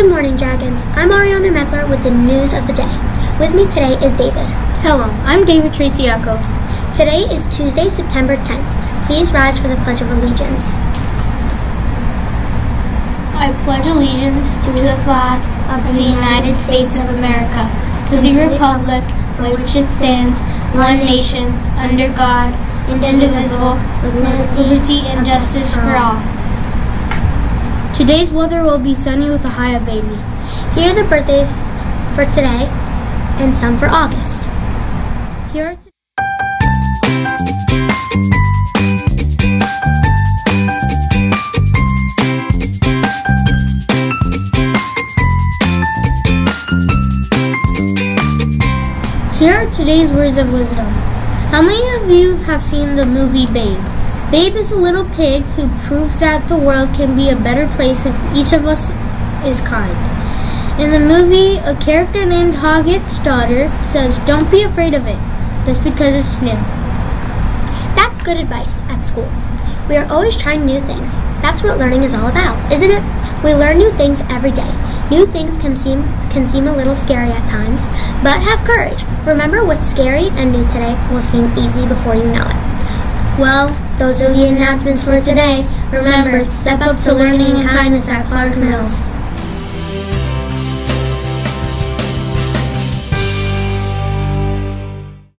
Good morning, Dragons. I'm Ariana Meckler with the news of the day. With me today is David. Hello, I'm David Tracy Yakov. Today is Tuesday, September 10th. Please rise for the Pledge of Allegiance. I pledge allegiance to the flag of the United States of America, to the republic for which it stands, one nation, under God, indivisible, with liberty and justice for all. Today's weather will be sunny with a high of 80. Here are the birthdays for today and some for August. Here are Here are today's words of wisdom. How many of you have seen the movie Babe? Babe is a little pig who proves that the world can be a better place if each of us is kind. In the movie, a character named Hoggett's daughter says, Don't be afraid of it, just because it's new. That's good advice at school. We are always trying new things. That's what learning is all about, isn't it? We learn new things every day. New things can seem can seem a little scary at times, but have courage. Remember what's scary and new today will seem easy before you know it. Well, those are the announcements for today. Remember, step up to learning and kindness at Clark Mills.